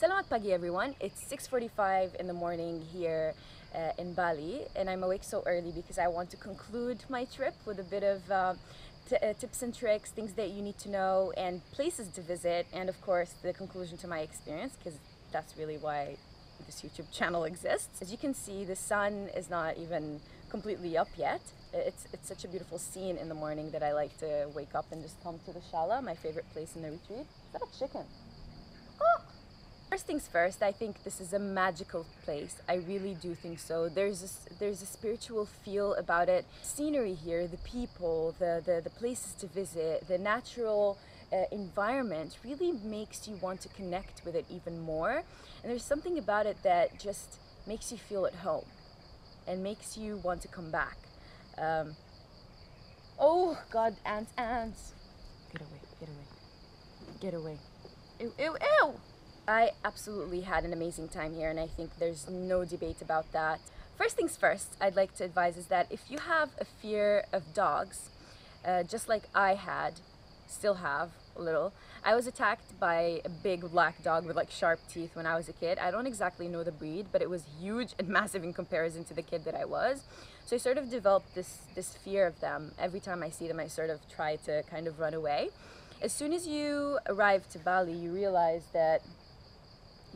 Salamat pagi everyone. It's 6:45 in the morning here uh, in Bali and I'm awake so early because I want to conclude my trip with a bit of uh, uh, tips and tricks, things that you need to know and places to visit and of course the conclusion to my experience because that's really why this YouTube channel exists. As you can see, the sun is not even completely up yet. It's, it's such a beautiful scene in the morning that I like to wake up and just come to the Shala, my favorite place in the retreat. Is that a chicken? First things first, I think this is a magical place. I really do think so. There's a, there's a spiritual feel about it. Scenery here, the people, the, the, the places to visit, the natural uh, environment really makes you want to connect with it even more. And there's something about it that just makes you feel at home and makes you want to come back. Um, oh God, ants, ants! Get away! Get away! Get away! Ew! Ew! Ew! I absolutely had an amazing time here, and I think there's no debate about that. First things first, I'd like to advise is that if you have a fear of dogs, uh, just like I had, still have a little, I was attacked by a big black dog with like sharp teeth when I was a kid. I don't exactly know the breed, but it was huge and massive in comparison to the kid that I was. So I sort of developed this this fear of them. Every time I see them, I sort of try to kind of run away. As soon as you arrive to Bali, you realize that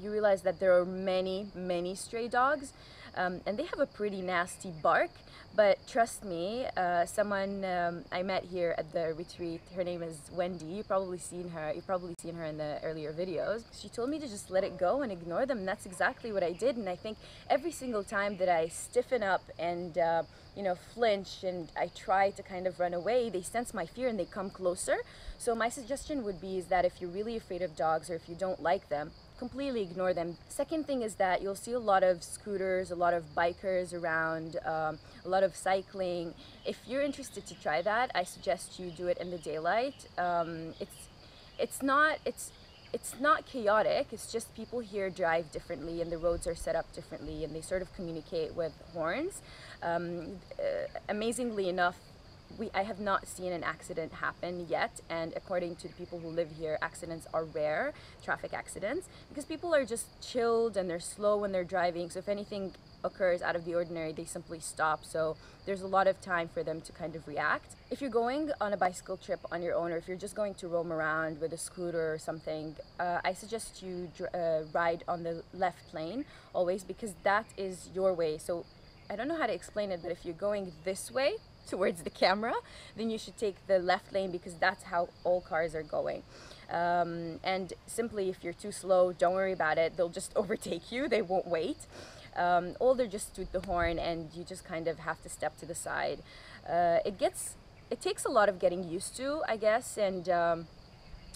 you realize that there are many, many stray dogs, um, and they have a pretty nasty bark. But trust me, uh, someone um, I met here at the retreat, her name is Wendy. You've probably seen her. You've probably seen her in the earlier videos. She told me to just let it go and ignore them. And that's exactly what I did. And I think every single time that I stiffen up and uh, you know flinch and I try to kind of run away, they sense my fear and they come closer. So my suggestion would be is that if you're really afraid of dogs or if you don't like them, completely ignore them. Second thing is that you'll see a lot of scooters, a lot of bikers around, um, a lot of cycling. If you're interested to try that, I suggest you do it in the daylight. Um, it's it's not it's it's not chaotic. It's just people here drive differently and the roads are set up differently and they sort of communicate with horns. Um, uh, amazingly enough, we I have not seen an accident happen yet and according to the people who live here accidents are rare traffic accidents because people are just chilled and they're slow when they're driving so if anything occurs out of the ordinary they simply stop so there's a lot of time for them to kind of react. If you're going on a bicycle trip on your own or if you're just going to roam around with a scooter or something uh, I suggest you uh, ride on the left lane always because that is your way. So I don't know how to explain it but if you're going this way towards the camera, then you should take the left lane because that's how all cars are going. Um, and simply, if you're too slow, don't worry about it. They'll just overtake you. They won't wait. Um, they're just toot the horn, and you just kind of have to step to the side. Uh, it gets, it takes a lot of getting used to, I guess, and. Um,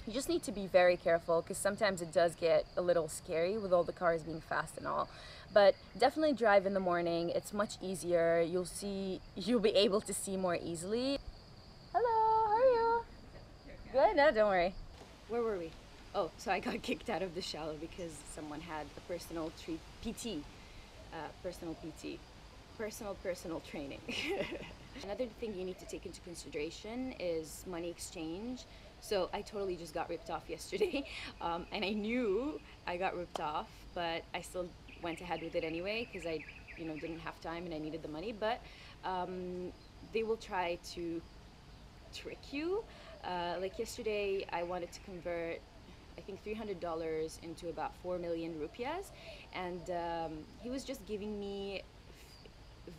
you just need to be very careful because sometimes it does get a little scary with all the cars being fast and all but definitely drive in the morning. It's much easier. You'll see you'll be able to see more easily. Hello how are you? Good no don't worry. Where were we? Oh so i got kicked out of the Shala because someone had a personal treat pt uh, personal pt personal personal training. Another thing you need to take into consideration is money exchange. So I totally just got ripped off yesterday, um, and I knew I got ripped off, but I still went ahead with it anyway because I, you know, didn't have time and I needed the money. But um, they will try to trick you. Uh, like yesterday, I wanted to convert. I think $300 into about 4 million rupiahs, and um, he was just giving me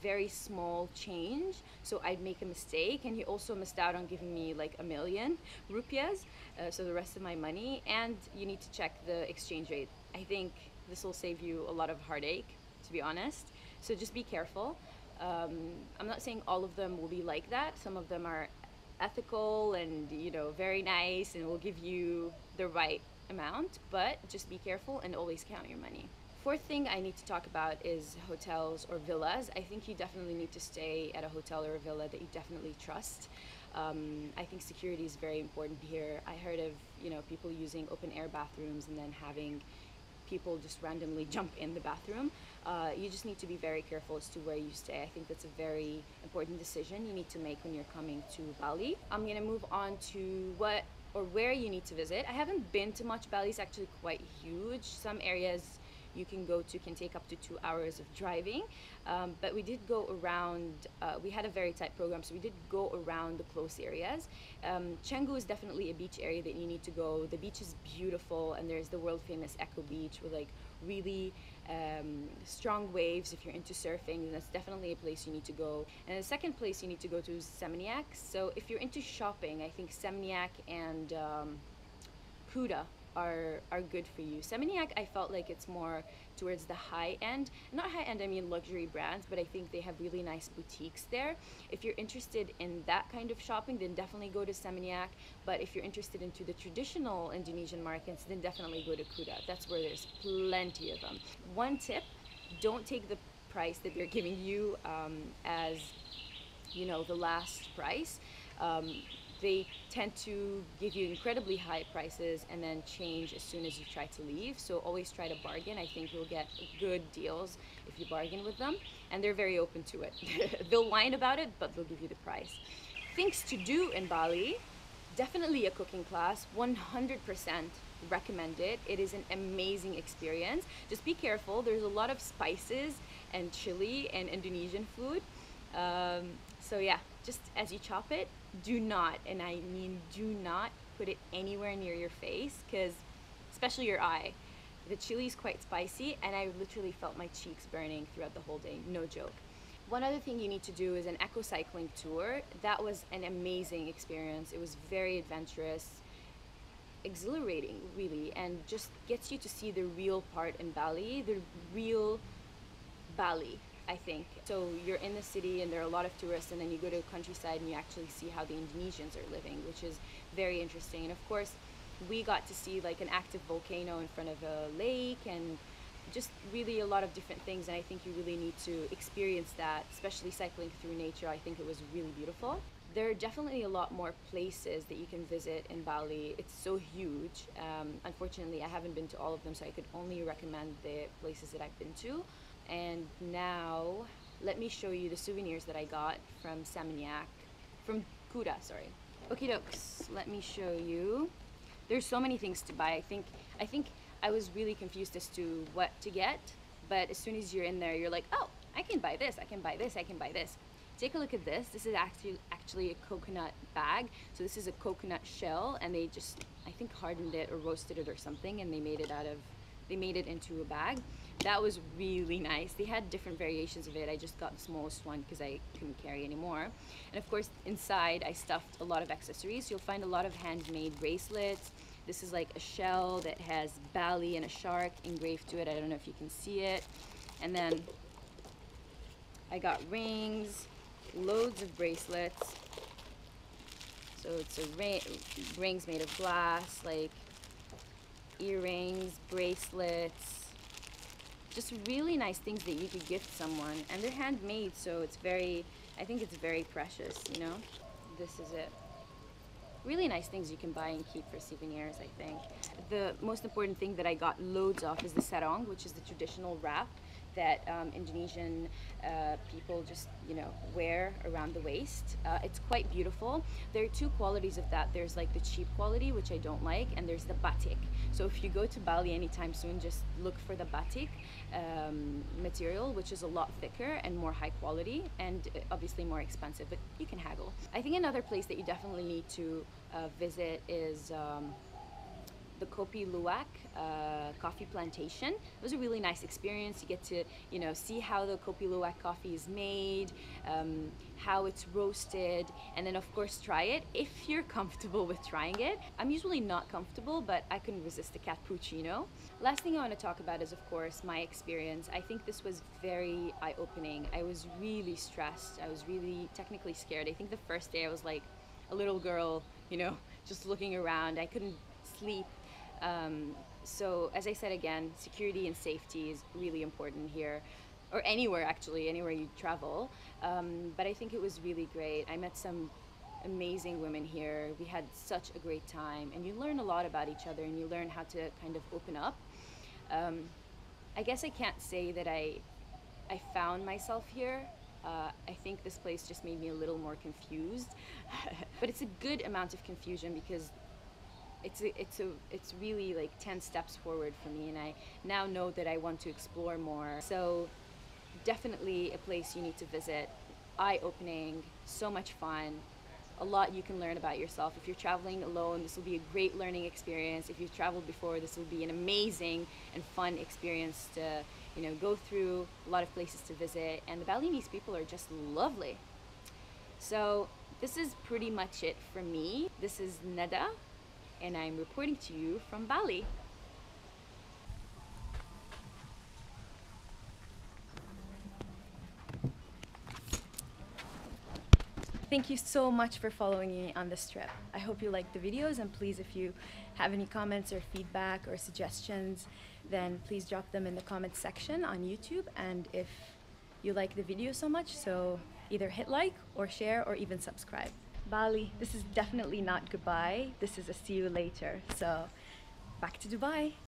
very small change so I'd make a mistake and he also missed out on giving me like a million rupiahs uh, so the rest of my money and you need to check the exchange rate I think this will save you a lot of heartache to be honest so just be careful um, I'm not saying all of them will be like that some of them are ethical and you know very nice and will give you the right amount but just be careful and always count your money Fourth thing I need to talk about is hotels or villas. I think you definitely need to stay at a hotel or a villa that you definitely trust. Um, I think security is very important here. I heard of you know people using open air bathrooms and then having people just randomly jump in the bathroom. Uh, you just need to be very careful as to where you stay. I think that's a very important decision you need to make when you're coming to Bali. I'm gonna move on to what or where you need to visit. I haven't been to much. Bali is actually quite huge. Some areas you can go to can take up to two hours of driving. Um, but we did go around, uh, we had a very tight program, so we did go around the close areas. Um, is definitely a beach area that you need to go. The beach is beautiful, and there's the world famous Echo Beach with like really um, strong waves. If you're into surfing, that's definitely a place you need to go. And the second place you need to go to is Seminyak. So if you're into shopping, I think Seminyak and um, are are good for you. Seminyak, I felt like it's more towards the high end. Not high end, I mean luxury brands, but I think they have really nice boutiques there. If you're interested in that kind of shopping, then definitely go to Seminyak. But if you're interested into the traditional Indonesian markets, then definitely go to Kuta. That's where there's plenty of them. One tip: don't take the price that they're giving you um, as you know the last price. Um, they tend to give you incredibly high prices and then change as soon as you try to leave. So always try to bargain. I think you'll get good deals if you bargain with them, and they're very open to it. they'll whine about it, but they'll give you the price. Things to do in Bali definitely a cooking class, 100% recommend it. It is an amazing experience. Just be careful, there's a lot of spices and chili and Indonesian food. Um, so yeah, just as you chop it, do not, and I mean do not put it anywhere near your face because, especially your eye, the chili is quite spicy and I literally felt my cheeks burning throughout the whole day, no joke. One other thing you need to do is an eco cycling tour. That was an amazing experience. It was very adventurous, exhilarating, really, and just gets you to see the real part in Bali, the real Bali, I think. So you're in the city and there are a lot of tourists, and then you go to countryside and you actually see how the Indonesians are living, which is very interesting. And of course, we got to see like an active volcano in front of a lake and just really a lot of different things. And I think you really need to experience that, especially cycling through nature. I think it was really beautiful. There are definitely a lot more places that you can visit in Bali. It's so huge. Um, unfortunately, I haven't been to all of them, so I could only recommend the places that I've been to. And now, let me show you the souvenirs that I got from Seminyak, from Kuta, sorry. Okay, dokes, let me show you. There's so many things to buy. I think, I think I was really confused as to what to get, but as soon as you're in there, you're like, oh, I can buy this, I can buy this, I can buy this. Take a look at this. This is actually actually a coconut bag. So this is a coconut shell, and they just, I think, hardened it or roasted it or something, and they made it out of, they made it into a bag that was really nice. They had different variations of it. I just got the smallest one because I couldn't carry anymore. And of course, inside I stuffed a lot of accessories. You'll find a lot of handmade bracelets. This is like a shell that has Bali and a shark engraved to it. I don't know if you can see it. And then I got rings, loads of bracelets. So it's a ring, rings made of glass, like earrings, bracelets, just really nice things that you could gift someone and they're handmade so it's very I think it's very precious you know? This is it. Really nice things you can buy and keep for souvenirs I think. The most important thing that I got loads of is the sarong which is the traditional wrap that um, Indonesian uh, people just you know wear around the waist. Uh, it's quite beautiful. There are two qualities of that. There's like the cheap quality, which I don't like, and there's the batik. So if you go to Bali anytime soon, just look for the batik um, material, which is a lot thicker and more high quality, and uh, obviously more expensive, but you can haggle. I think another place that you definitely need to uh, visit is. Um, the Kopi Luwak uh, coffee plantation. It was a really nice experience. You get to, you know, see how the Kopi Luwak coffee is made, um, how it's roasted, and then of course try it if you're comfortable with trying it. I'm usually not comfortable, but I couldn't resist the cappuccino. Last thing I want to talk about is of course my experience. I think this was very eye-opening. I was really stressed. I was really technically scared. I think the first day I was like a little girl, you know, just looking around. I couldn't sleep um, so as I said again, security and safety is really important here, or anywhere actually, anywhere you travel. Um, but I think it was really great. I met some amazing women here. We had such a great time, and you learn a lot about each other, and you learn how to kind of open up. Um, I guess I can't say that I I found myself here. Uh, I think this place just made me a little more confused, but it's a good amount of confusion because it's a, it's a it's really like 10 steps forward for me and I now know that I want to explore more. So definitely a place you need to visit. Eye-opening so much fun. A lot you can learn about yourself. If you're traveling alone this will be a great learning experience. If you've traveled before this will be an amazing and fun experience to you know go through. A lot of places to visit and the Balinese people are just lovely. So this is pretty much it for me. This is Nada and I'm reporting to you from Bali. Thank you so much for following me on this trip. I hope you liked the videos and please if you have any comments or feedback or suggestions then please drop them in the comments section on YouTube and if you like the video so much so either hit like or share or even subscribe. Bali, this is definitely not goodbye. This is a see you later. So back to Dubai.